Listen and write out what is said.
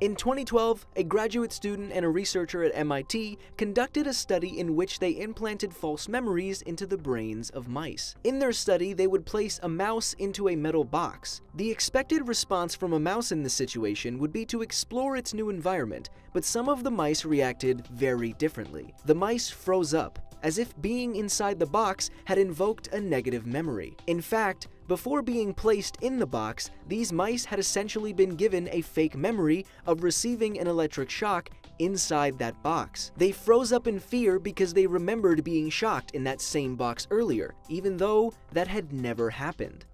In 2012, a graduate student and a researcher at MIT conducted a study in which they implanted false memories into the brains of mice. In their study, they would place a mouse into a metal box. The expected response from a mouse in this situation would be to explore its new environment, but some of the mice reacted very differently. The mice froze up, as if being inside the box had invoked a negative memory. In fact, before being placed in the box, these mice had essentially been given a fake memory of receiving an electric shock inside that box. They froze up in fear because they remembered being shocked in that same box earlier, even though that had never happened.